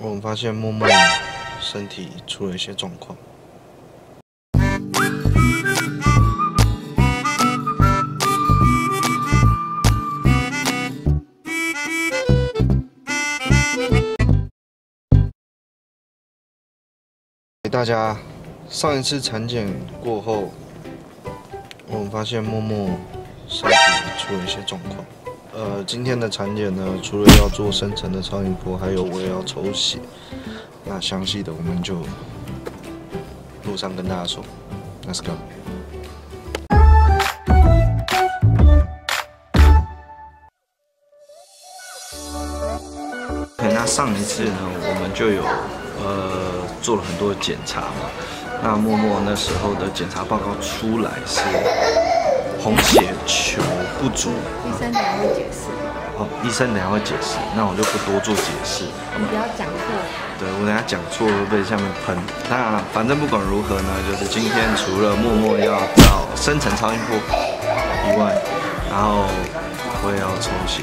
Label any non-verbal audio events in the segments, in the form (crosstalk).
我们发现默默身体出了一些状况。大家上一次产检过后，我们发现默默身体出了一些状况。呃，今天的产检呢，除了要做深层的超音波，还有我也要抽血。那详细的我们就路上跟大家说。Let's go。那上一次呢，我们就有呃做了很多检查嘛。那默默那时候的检查报告出来是红血球不足。医生等下会解释。哦，医生等下会解释，那我就不多做解释。你不要讲错。对我等下讲错会被下面喷。那反正不管如何呢，就是今天除了默默要到深层超音波以外，然后我也要抽血。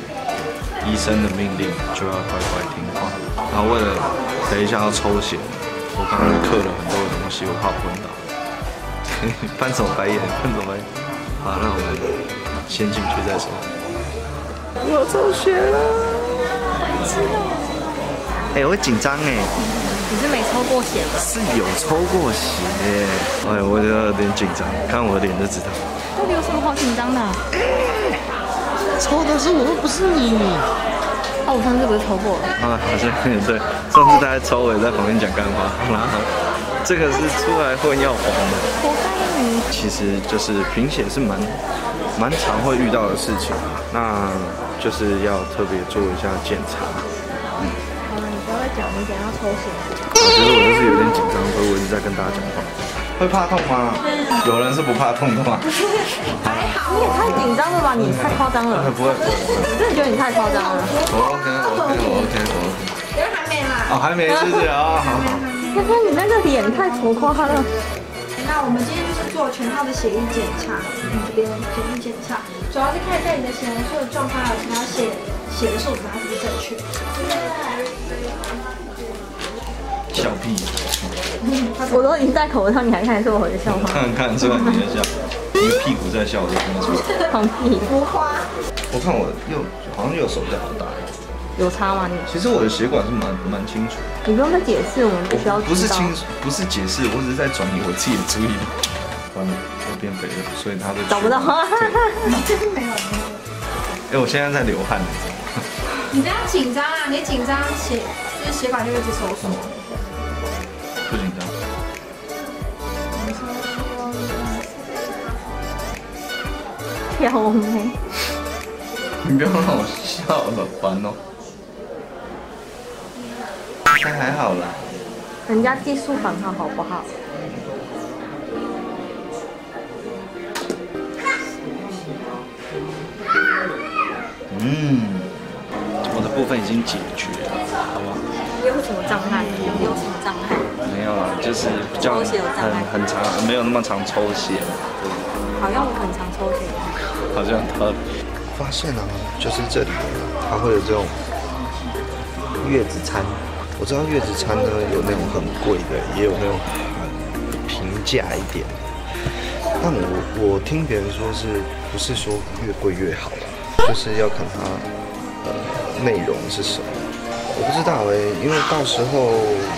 医生的命令就要乖乖听话。然后为了等一下要抽血，我刚刚刻了很多的东西，我怕昏倒。(laughs) 翻什么白眼？翻什么白眼？好，那我们先进去再说。我抽血了，哎，我会紧张哎。你是没抽过血吗？是有抽过血，哎，我就有点紧张，看我的脸就知道。到底有什么好紧张的？抽的是我，又不是你。哦，我上次不是抽过了？啊，好像对，上次他在抽，我也在旁边讲干话。然后这个是出来混要黄的。活该你。其实就是贫血是蛮蛮常会遇到的事情啊，那就是要特别做一下检查。嗯。好了，你不要再讲，你等下抽血。我觉得我就是有点紧张，所以我一直在跟大家讲话。会怕痛吗？有人是不怕痛的吗？还好。你也太紧张了吧？你太夸张了。不会。我真的觉得你太夸张了。OK OK OK OK。人还没啦。哦，还没谢谢啊。好好。哥哥，你那个脸太浮夸了。那我们今天就是做全套的血液检查，这边血液检查，主要是看一下你的血红素的状况，还有其他血血的数值它是不是正确。笑屁！我都已经戴口罩，你还看得出我的笑吗？看看出来你的笑，一个屁股在笑，我就看得出来。放屁！浮夸。我看我右好像右手比较好打。有差吗？你？其实我的血管是蛮蛮清楚的。你不用再解释，我们不需要。不是清，不是解释，我只是在转移我自己的注意力。完了，我变肥了，所以他的找不到。你这边没有。哎，我现在在流汗，你知道吗？你不要紧张啊！你紧张血就是血管就一直收缩。不紧张。(laughs) 挑眉。你不要让我笑了，烦哦。还还好啦。人家技术很好，好不好？嗯，我的部分已经解决了，好不好？有什么障碍？有什么障碍？没有啊，就是比较很很长，没有那么长抽血。好像我很常抽血。好像他发现了，就是这里它会有这种月子餐。我知道月子餐呢有那种很贵的，也有那种很平价一点。但我我听别人说是不是说越贵越好，就是要看它呃内容是什么。我不知道哎，因为到时候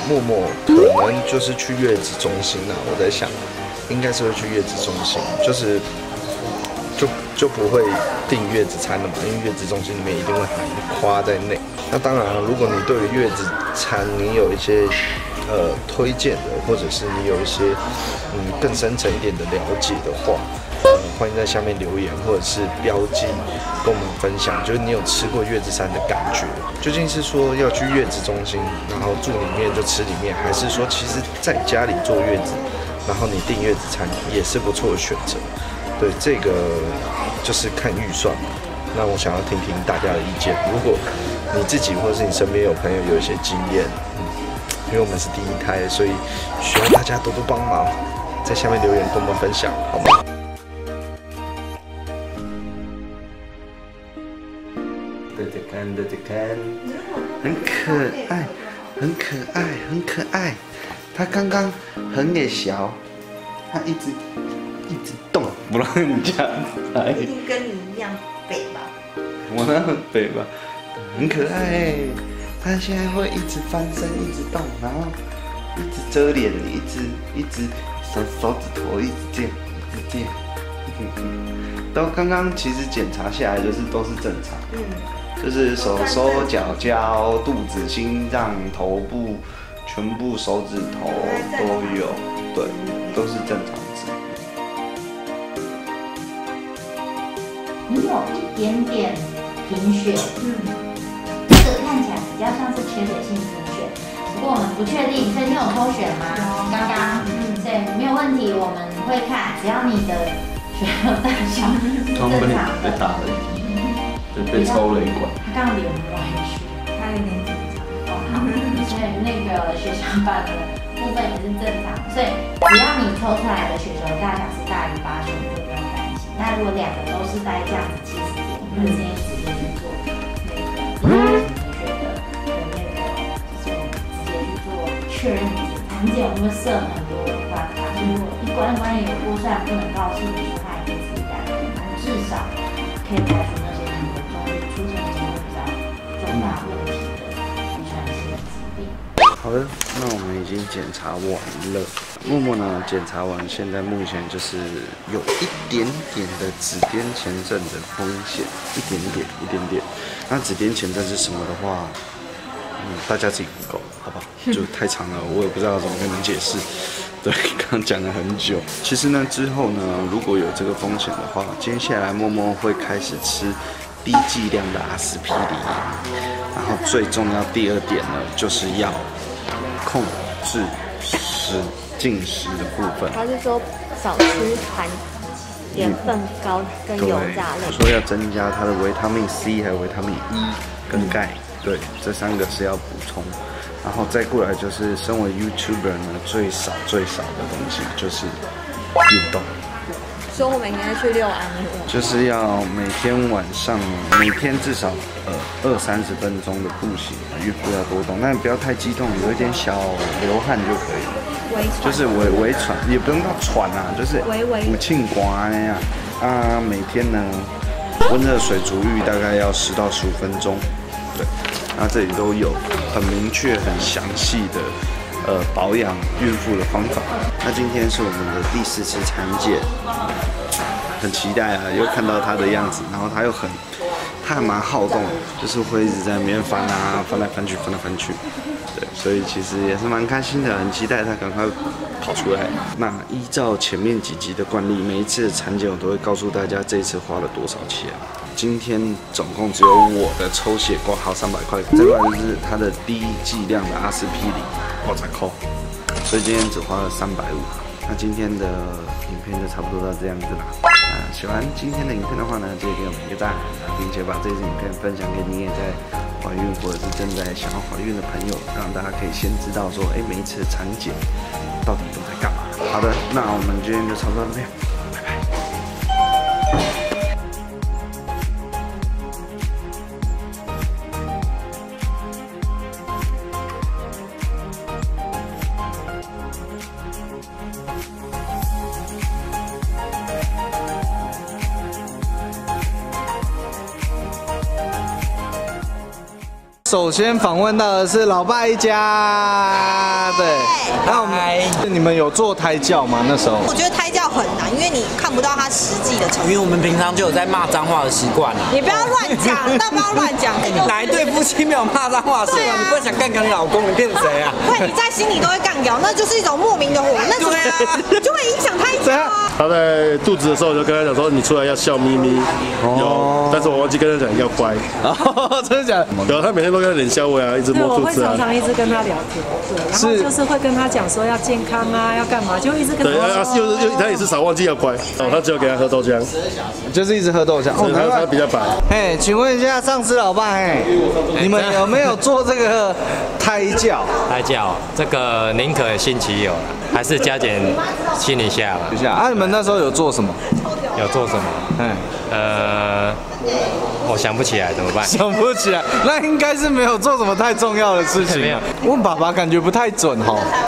默默可能就是去月子中心了。我在想，应该是会去月子中心，就是就就不会订月子餐了嘛，因为月子中心里面一定会含花在内。那当然了，如果你对于月子餐你有一些呃推荐的，或者是你有一些嗯更深层一点的了解的话，呃欢迎在下面留言或者是标记跟我们分享，就是你有吃过月子餐的感觉，究竟是说要去月子中心，然后住里面就吃里面，还是说其实在家里坐月子，然后你订月子餐也是不错的选择。对，这个就是看预算。那我想要听听大家的意见，如果你自己或是你身边有朋友有一些经验，嗯，因为我们是第一胎，所以需要大家多多帮忙，在下面留言跟我们分享，好吗？很可爱。很可爱，很可爱。他刚刚很野小，他一直一直动，不让人家来。一定跟你一样北吧？我那很北吧，很可爱。它现在会一直翻身，一直动，然后一直遮脸，一直一直手手指头一直这样，一直这样。都刚刚其实检查下来就是都是正常，嗯，就是手手脚脚、肚子、心脏、头部。全部手指头都有，对，都是正常有一点点贫血，嗯，这个看起来比较像是缺血性贫血，不过我们不确定，所以你有抽血吗？刚刚，嗯，对，没有问题，我们会看，只要你的血流大小正常的，被打了，就被抽了一管。他刚刚脸歪曲，他有点紧张，哦，好。所以那个血小板的部分也是正常，所以只要你抽出来的血球大小是大于八十。那如果两个都是在这样子七十天，我们建议直接去做那个血的的那个，就是直接去做确认你的产检，我们会设很多的关卡，如果一关一关有过，虽然不能告诉你说它已经自然了，但至少可以排除那好的，那我们已经检查完了。默默呢，检查完，现在目前就是有一点点的指尖前震的风险，一点点，一点点。那指尖前震是什么的话，嗯，大家自己 google 好不好？(laughs) 就太长了，我也不知道怎么跟你解释。对，刚刚讲了很久。其实呢，之后呢，如果有这个风险的话，接下来默默会开始吃低剂量的阿司匹林。然后最重要第二点呢，就是要。控制食进食的部分，他是说少吃含盐分高跟油炸类，说要增加它的维他命 C 还有维他命 E 跟钙，对，这三个是要补充。然后再过来就是身为 YouTuber 呢，最少最少的东西就是运动。说我每天去遛安就是要每天晚上，每天至少呃二三十分钟的步行，孕妇要多动，但不要太激动，有一点小流汗就可以了，就是微微喘，也不用到喘啊，就是不庆瓜那样啊。每天呢，温热水足浴大概要十到十五分钟，对，那这里都有很明确、很详细的呃保养孕妇的方法。那今天是我们的第四次产检。很期待啊，又看到他的样子，然后他又很，他还蛮好动，就是会一直在里面翻啊，翻来翻去，翻来翻去，对，所以其实也是蛮开心的，很期待他赶快跑出来。那依照前面几集的惯例，每一次产检我都会告诉大家这一次花了多少钱。今天总共只有我的抽血挂号三百块，再过来就是他的低剂量的阿司匹林我才扣，所以今天只花了三百五。那今天的影片就差不多到这样子了。喜欢今天的影片的话呢，记得给我们一个赞，并且把这支影片分享给你也在怀孕或者是正在想要怀孕的朋友，让大家可以先知道说，哎，每一次产检到底都在干嘛。好的，那我们今天就差不多到这样。首先访问到的是老爸一家，对，那我们你们有做胎教吗？那时候。我觉得胎教很难，因为你到他实际的程度。因为我们平常就有在骂脏话的习惯了。你不要乱讲，那不要乱讲。(laughs) 哪一对夫妻没有骂脏话？对啊，你不会想干掉你老公，你骗谁啊？(laughs) 会，你在心里都会干掉，那就是一种莫名的火，那对啊，(laughs) 就会影响胎教啊。他在肚子的时候，我就跟他讲说，你出来要笑眯眯，哦，但是我忘记跟他讲要乖。真的假的？有，他每天都跟脸笑我啊，一直摸肚子啊。我会常常一直跟他聊天，对，然后就是会跟他讲说要健康啊，要干嘛，就一直跟他。对啊，又又他也是少忘记要乖，哦，他只有给他喝豆浆，就是一直喝豆浆。哦，他他比较白。哎，请问一下上司老爸，哎，你们有没有做这个 (laughs) 胎教？胎教，这个宁可信其有，还是加减心一下吧。一下啊，你们那时候有做什么？有做什么？哎，呃，我想不起来，怎么办？想不起来，那应该是没有做什么太重要的事情 (laughs) 没有啊。问爸爸感觉不太准哈。